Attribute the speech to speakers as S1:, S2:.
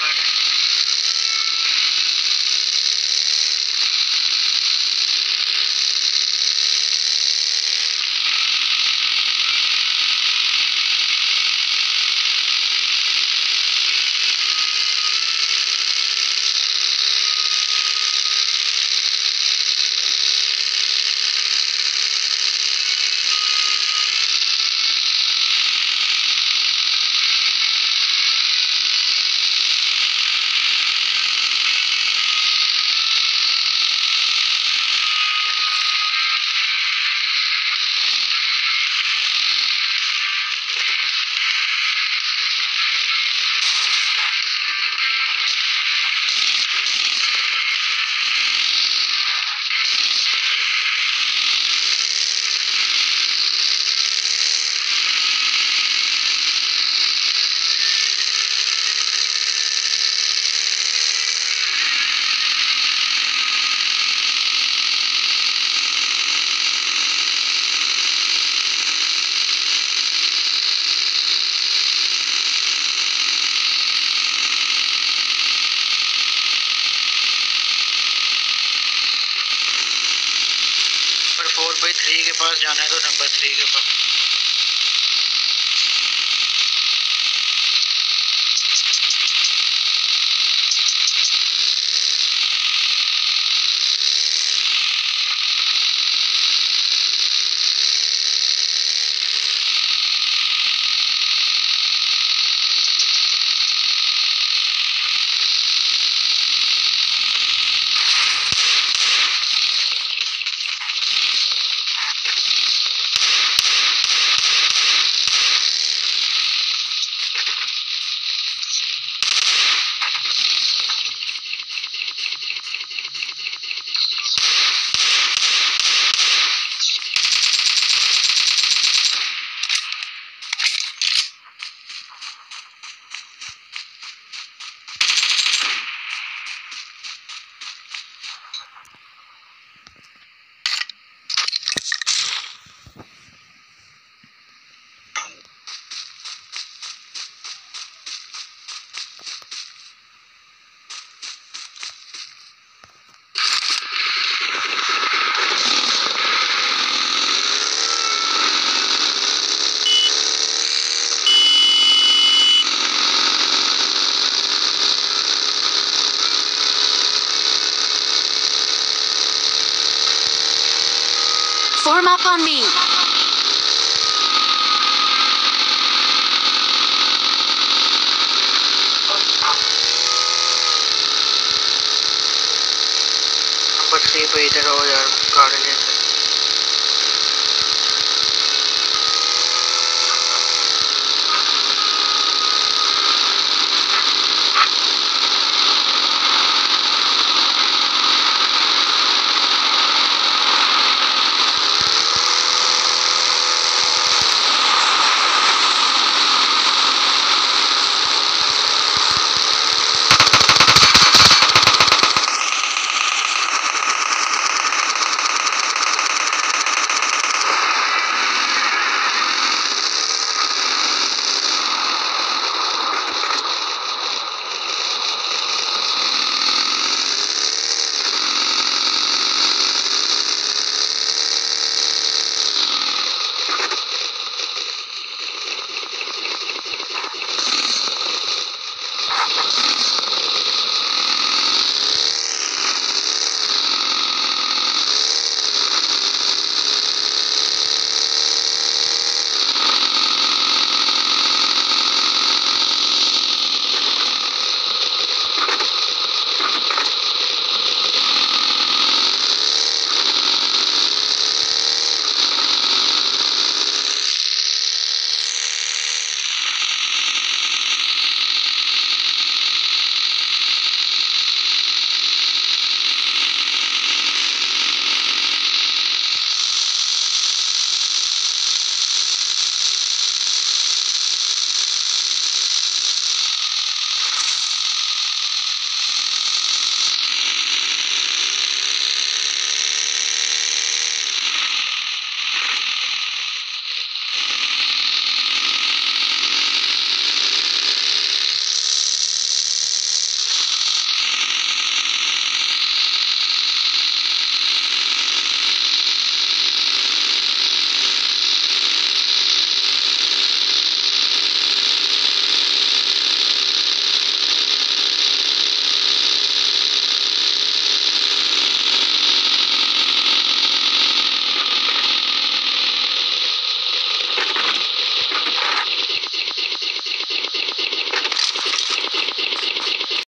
S1: Bye. भाई three के पास जाना है तो नंबर थ्री के पास।
S2: Form up on me.
S1: Number three पे इधर हो यार गाड़ी लेकर